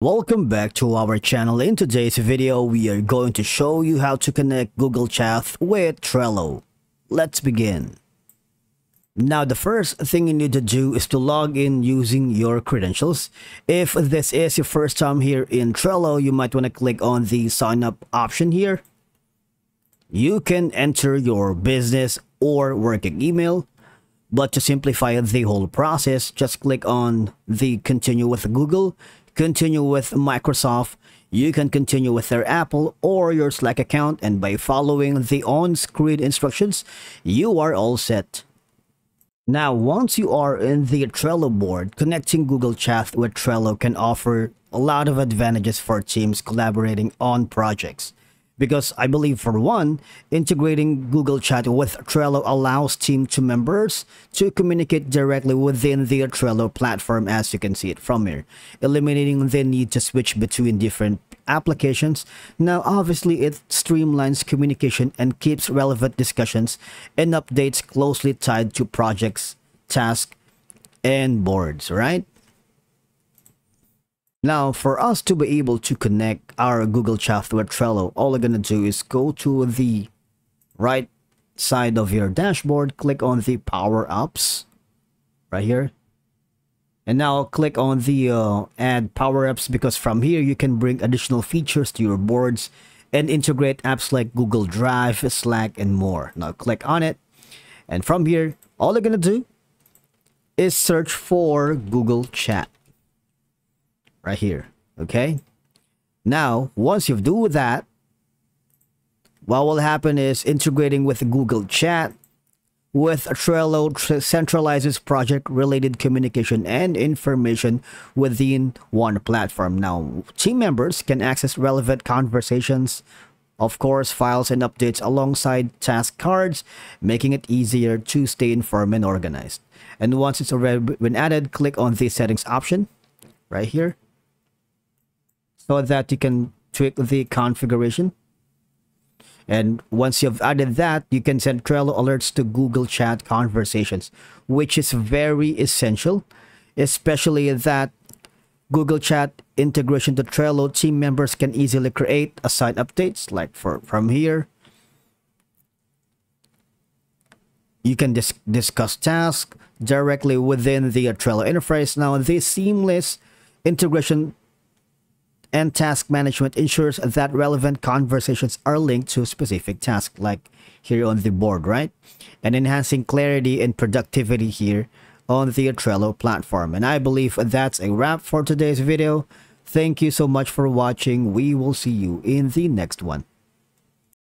Welcome back to our channel. In today's video, we are going to show you how to connect Google Chat with Trello. Let's begin. Now, the first thing you need to do is to log in using your credentials. If this is your first time here in Trello, you might want to click on the sign up option here. You can enter your business or working email, but to simplify the whole process, just click on the continue with Google continue with Microsoft, you can continue with their Apple or your Slack account. And by following the on-screen instructions, you are all set. Now, once you are in the Trello board, connecting Google Chat with Trello can offer a lot of advantages for teams collaborating on projects because I believe for one, integrating Google Chat with Trello allows team to members to communicate directly within the Trello platform as you can see it from here, eliminating the need to switch between different applications. Now, obviously, it streamlines communication and keeps relevant discussions and updates closely tied to projects, tasks, and boards, right? Now, for us to be able to connect our Google Chat with Trello, all we're going to do is go to the right side of your dashboard, click on the Power Ups right here. And now click on the uh, Add Power Ups because from here you can bring additional features to your boards and integrate apps like Google Drive, Slack, and more. Now click on it. And from here, all you're going to do is search for Google Chat right here. Okay. Now, once you do that, what will happen is integrating with Google Chat with Trello centralizes project related communication and information within one platform. Now, team members can access relevant conversations, of course, files and updates alongside task cards, making it easier to stay informed and organized. And once it's already been added, click on the settings option right here so that you can tweak the configuration. And once you've added that, you can send Trello alerts to Google Chat conversations, which is very essential, especially that Google Chat integration to Trello team members can easily create assign updates like for from here. You can dis discuss tasks directly within the Trello interface. Now, this seamless integration and task management ensures that relevant conversations are linked to specific tasks like here on the board, right? And enhancing clarity and productivity here on the Trello platform. And I believe that's a wrap for today's video. Thank you so much for watching. We will see you in the next one.